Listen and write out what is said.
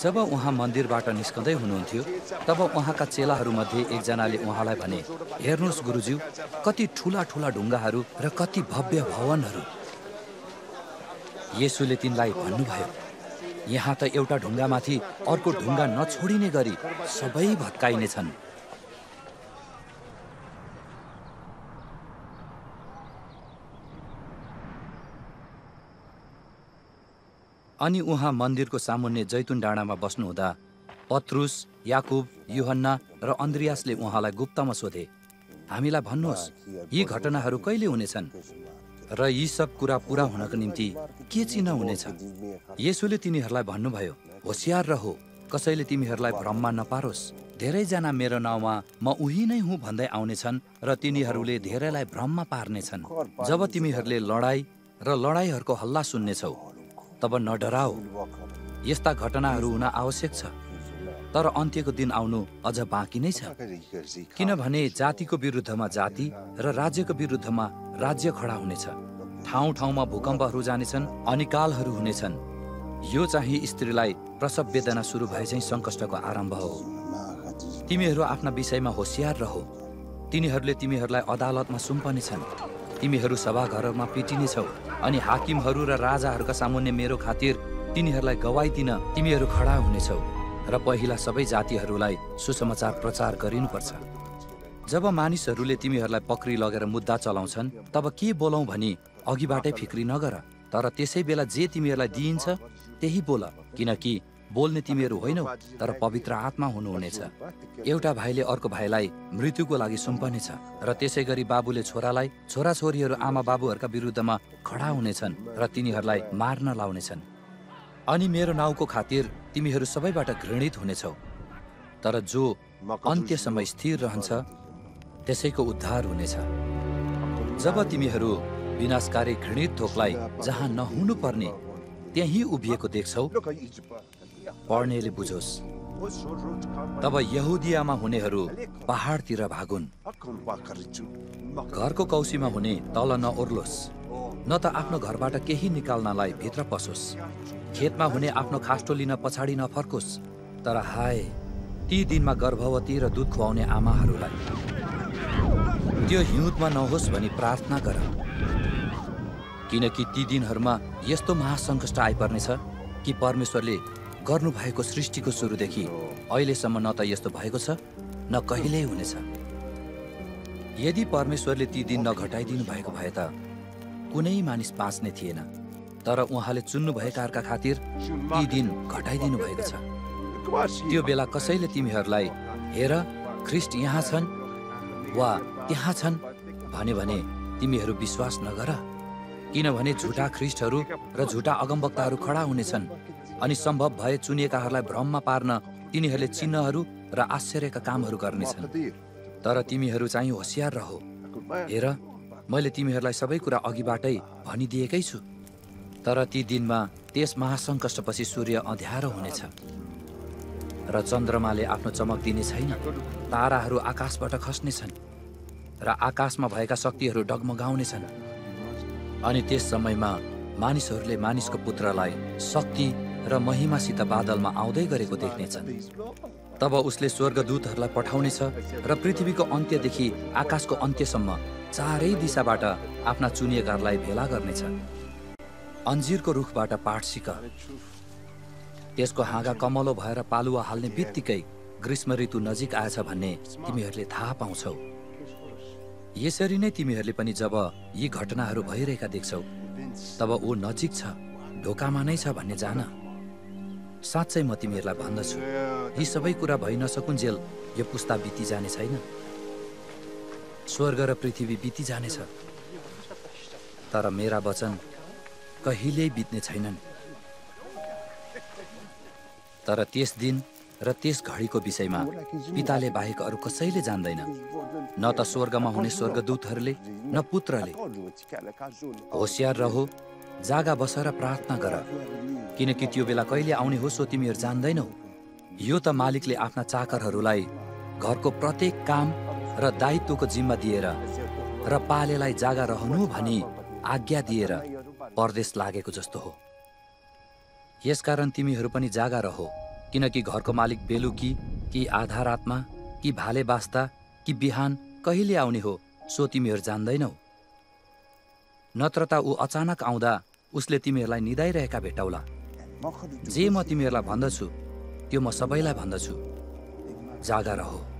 जब उहाँ मन्दिरबाट निस्कँदै हुनुहुन्थ्यो तब उहाँका चेलाहरूमध्ये एकजनाले उहाँलाई भने हेर्नुहोस् गुरुज्यू कति ठुला ठुला ढुङ्गाहरू र कति भव्य भवनहरू येसुले तिनलाई भन्नुभयो यहाँ त एउटा ढुङ्गामाथि अर्को ढुङ्गा नछोडिने गरी सबै भत्काइनेछन्। अनि उहाँ मन्दिरको सामुन्ने जैतुन डाँडामा बस्नुहुँदा पत्रुस याकुब युहन्ना र अन्द्रियासले उहाँलाई गुप्तमा सोधे हामीलाई भन्नुहोस् यी घटनाहरू कहिले हुनेछन्? र यी सब कुरा पुरा हुनको निम्ति के चिन्ह हुनेछ येसुले तिनीहरूलाई भन्नुभयो होसियार रहो कसैले तिमीहरूलाई भ्रममा नपारोस्। धेरैजना मेरो नाउँमा म उही नै हुँ भन्दै आउनेछन् र तिनीहरूले धेरैलाई भ्रममा पार्नेछन्। जब तिमीहरूले लडाई र लडाईहरूको हल्ला सुन्नेछौ तब नडराओ यस्ता घटनाहरू हुन आवश्यक छ। तर अन्त्यको दिन आउनु अझ बाँकी नै छ। किनभने जातिको विरुद्धमा जाति र राज्यको विरुद्धमा राज्य खडा हुनेछ। ठाउँ ठाउँमा भूकम्पहरू जानेछन् अनिकालहरू हुनेछन्। यो चाहिँ स्त्रीलाई प्रसव वेदना सुरु भए चाहिँ सङ्कष्टको आरम्भ हो। तिमीहरू आफ्ना विषयमा होसियार रहो। तिनीहरूले तिमीहरूलाई अदालतमा सुम्पनेछन्। तिमीहरू सभाघरहरूमा पिटिनेछौ अनि हाकिमहरू र राजाहरूका सामुन्ने मेरो खातिर तिनीहरूलाई गवाई दिन तिमीहरू खडा हुनेछौ र पहिला सबै जातिहरूलाई सुसमाचार प्रचार गरिनुपर्छ। जब मानिसहरूले तिमीहरूलाई पक्री लगेर मुद्दा चलाउँछन् तब के बोलौँ भनी अघिबाटै फिक्री नगर। तर त्यसै बेला जे तिमीहरूलाई दिइन्छ त्यही बोल। किनकि बोल्ने तिमीहरू होइनौ तर पवित्र आत्मा हुनुहुनेछ। एउटा भाइले अर्को भाइलाई मृत्युको लागि सुम्पनेछ र त्यसै गरी बाबुले छोरालाई छोराछोरीहरू आमा बाबुहरूका विरुद्धमा खडा हुनेछन् र तिनीहरूलाई मार्न लाउनेछन्। अनि मेरो नाउँको खातिर तिमीहरू सबैबाट घृणित हुनेछौ। तर जो अन्त्यसम्म स्थिर रहन्छ त्यसैको उद्धार हुनेछ। जब तिमीहरू विनाशकारी घृणित थोकलाई जहाँ नहुनु पर्ने त्यहीँ उभिएको देख्छौ पढ्नेले बुझोस्। तब यहुदियामा हुनेहरू पहाडतिर भागुन्। घरको कौसीमा हुने तल नओर्लोस्। न त आफ्नो घरबाट केही निकाल्नलाई भित्र पसोस्। खेतमा हुने आफ्नो खास्टो लिन पछाडि नफर्कोस्। तर हाय ती दिनमा गर्भवती र दुध खुवाउने आमाहरूलाई। त्यो हिउँदमा नहोस् भनी प्रार्थना गर। किनकि ती दिनहरूमा यस्तो महासङ्कष्ट आइपर्नेछ कि परमेश्वरले गर्नुभएको सृष्टिको सुरुदेखि अहिलेसम्म न त यस्तो भएको छ न कहिल्यै हुनेछ। यदि परमेश्वरले ती दिन नघटाइदिनु भएको भए त कुनै मानिस बाँच्ने थिएन तर उहाँले चुन्नुभएकाहरूका खातिर ती दिन घटाइदिनु भएको छ। त्यो बेला कसैले तिमीहरूलाई हेर ख्रिस्ट यहाँ छन् वा त्यहाँ छन् भन्यो भने तिमीहरू विश्वास नगर। किनभने झुटा ख्रिस्टहरू र झुटा अगमवक्ताहरू खडा हुनेछन् अनि सम्भव भए चुनिएकाहरूलाई भ्रममा पार्न तिनीहरूले चिन्हहरू र आश्चर्यका कामहरू गर्नेछन्। तर तिमीहरू चाहिँ होसियार रहो। हेर मैले तिमीहरूलाई सबै कुरा अघिबाटै भनिदिएकै छु। तर ती दिनमा त्यस महासङ्कष्टपछि सूर्य अँध्यारो हुनेछ र चन्द्रमाले आफ्नो चमक दिने छैन। ताराहरू आकाशबाट खस्नेछन् र आकाशमा भएका शक्तिहरू डगमगाउनेछन्। अनि त्यस समयमा मानिसहरूले मानिसको पुत्रलाई शक्ति र महिमासित बादलमा आउँदै गरेको देख्नेछन् तब उसले स्वर्गदूतहरूलाई पठाउनेछ र पृथ्वीको अन्त्यदेखि आकाशको अन्त्यसम्म चारै दिशाबाट आफ्ना चुनिएकाहरूलाई भेला गर्नेछ। अन्जिरको रुखबाट पाठ सिक। त्यसको हाँगा कमलो भएर पालुवा हाल्ने बित्तिकै ग्रीष्म ऋतु नजिक आएछ भन्ने तिमीहरूले थाहा पाउँछौ। यसरी नै तिमीहरूले पनि जब यी घटनाहरू भइरहेका देख्छौ तब ऊ नजिक छ ढोकामा नै छ भन्ने जान। साँच्चै म तिमीहरूलाई भन्दछु। यी सबै कुरा भइ नसकुन्जेल यो पुस्ता बिति जाने छैन। स्वर्ग र पृथ्वी बिति जानेछ तर मेरा वचन कहिल्यै बित्ने छैनन्। तर त्यस दिन र त्यस घडीको विषयमा पिताले बाहेक अरू कसैले जान्दैन। न त स्वर्गमा हुने स्वर्गदूतहरूले न पुत्रले। होसियार रहो जागा बसेर प्रार्थना गर। किनकि त्यो बेला कहिले आउने हो सो तिमीहरू जान्दैनौ। यो त मालिकले आफ्ना चाकरहरूलाई घरको प्रत्येक काम र दायित्वको जिम्मा दिएर र पालेलाई जागा रहनु भनी आज्ञा दिएर परदेश लागेको जस्तो हो। यसकारण तिमीहरू पनि जागा रहो। किनकि घरको मालिक बेलुकी कि आधा रातमा कि भाले बास्ता कि बिहान कहिले आउने हो सो तिमीहरू जान्दैनौ। नत्र त ऊ अचानक आउँदा उसले तिमीहरूलाई निदाइरहेका भेटाउला जे म तिमीहरूलाई भन्दछु त्यो म सबैलाई भन्दछु। जागा रह।